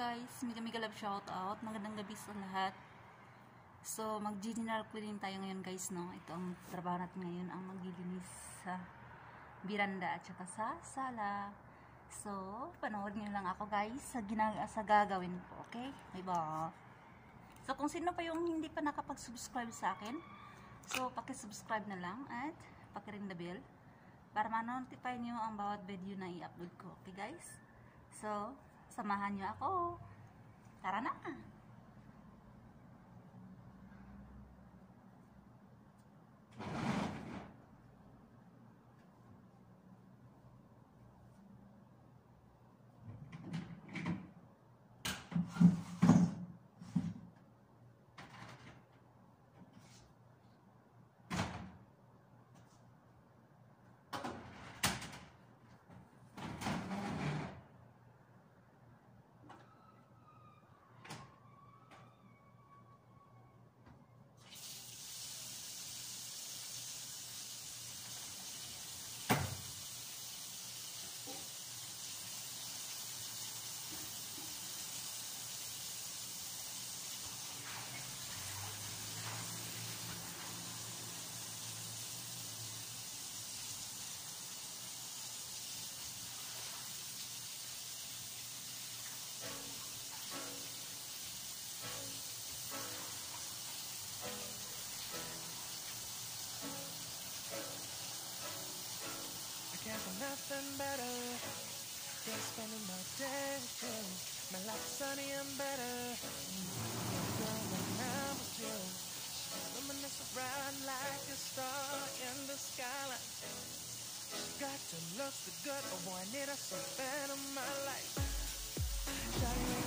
guys, mega mega love shout out. Magandang gabi sa lahat. So, mag-general cleaning tayo ngayon guys, no? Ito ang trabaho natin ngayon, ang maglilinis sa biranda at saka sa sala. So, panoorin niyo lang ako guys sa, sa gagawin ko, okay? May ba? So, kung sino pa yung hindi pa nakapag-subscribe sa akin, so, paki-subscribe na lang at paki-ring the bell para ma-notify niyo ang bawat video na i-upload ko, okay guys? So, samahan niyo ako. Tara na! Nothing better than spending my day with you. My life is sunny and better. Mm-hmm. Girl, when I'm with you, reminisce around like a star in the skyline. She got the looks the good, I need her so bad in my life. Shawty,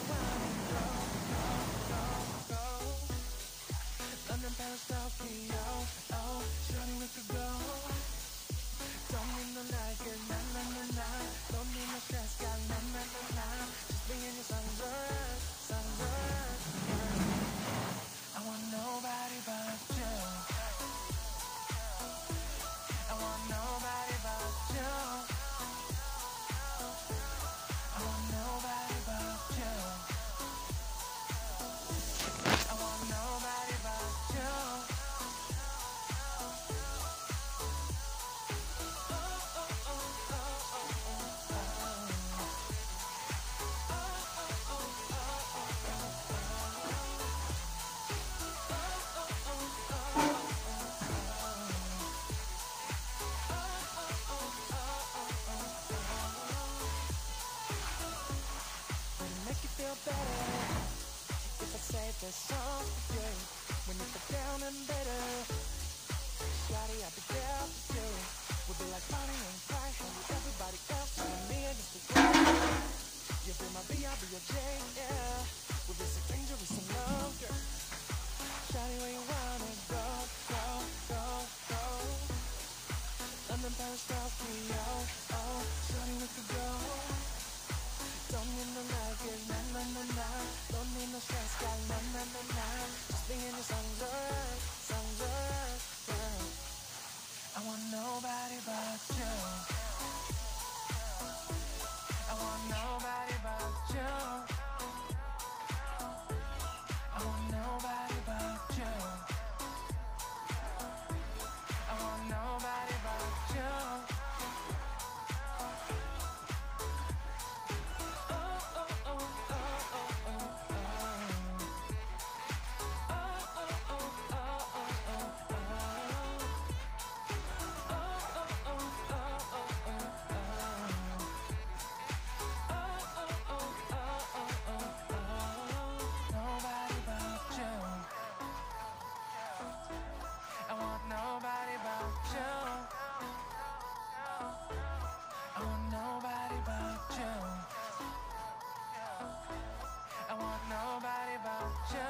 song you? When you feel down and bitter, Shawty, I'll be there for you. We'll be like Bonnie and Clyde, and everybody else, and me and Mr. Right. You'll be my B, I'll be your J, yeah. We'll be so dangerous nobody but you.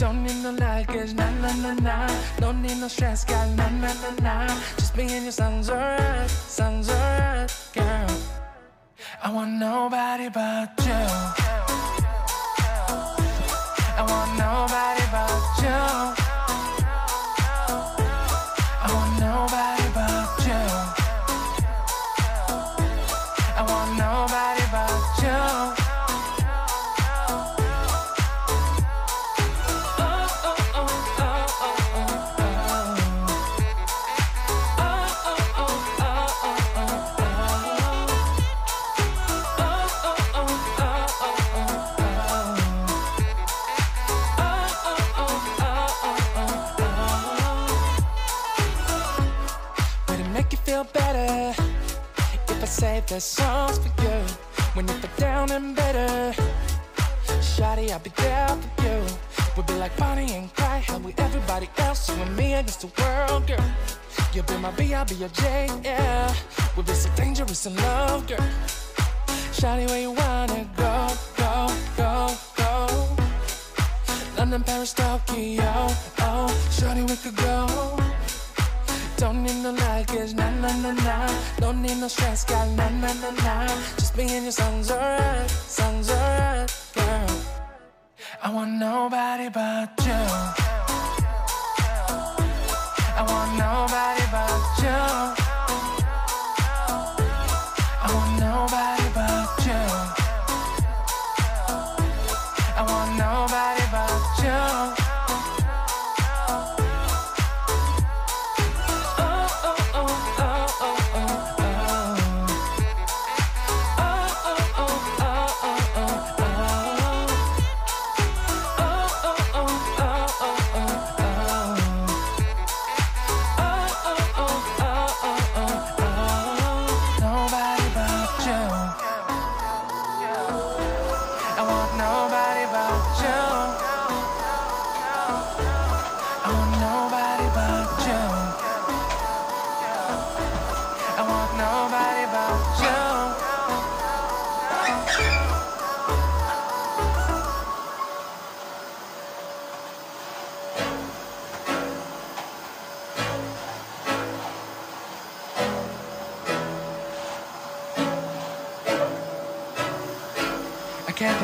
Don't need no luggage, nah, nah, nah, nah. Don't need no stress, girl, nah, nah, nah, nah. Just me and your sounds alright, sounds alright, girl. I want nobody but you. I want nobody but you. Feel better if I say the songs for you when you feel down and better? Shawty, I'll be there for you. We'll be like Bonnie and Clyde, how we everybody else, you and me against the world, girl. You'll be my B, I'll be your J, yeah. We'll be so dangerous in love, girl. Shawty, where you wanna go, go, go, go? London, Paris, Tokyo, oh, Shawty, we could go. Don't need no luggage, nah, nah, nah, nah. Don't need no stress, girl, nah, nah, nah, nah. Just me and your sounds alright, sounds alright, girl. I want nobody but you. I want nobody but you.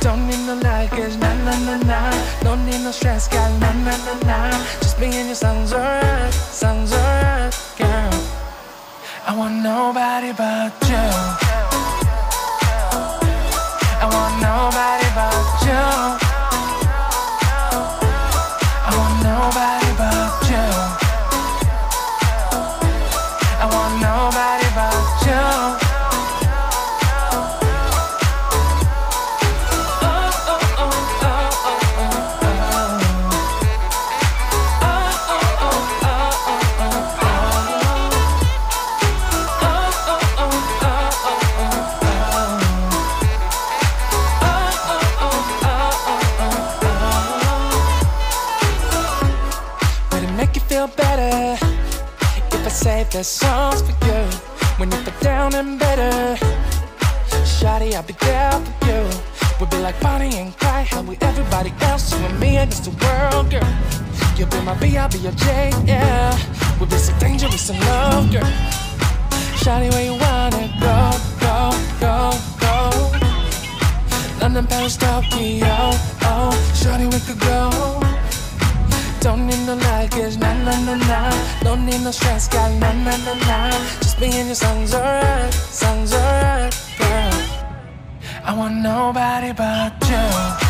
Don't need no luggage, nah, nah, nah, nah. Don't need no stress, girl, nah, nah, nah, nah. Just me and your sounds alright, sounds alright, girl. I want nobody but you. Better? Shawty, I'll be there for you. We'll be like Bonnie and Clyde, how we everybody else, you and me against the world, girl. You'll be my B, I'll be your J, yeah. We'll be so dangerous in love, girl. Shawty, where you wanna go, go, go, go? London, Paris, Tokyo, oh, shawty, we could go. Don't need no luggage, nah, nah, nah, nah. Don't need no stress, girl, nah, nah, nah, nah. Me and your songs alright, songs alright, girl. I want nobody but you.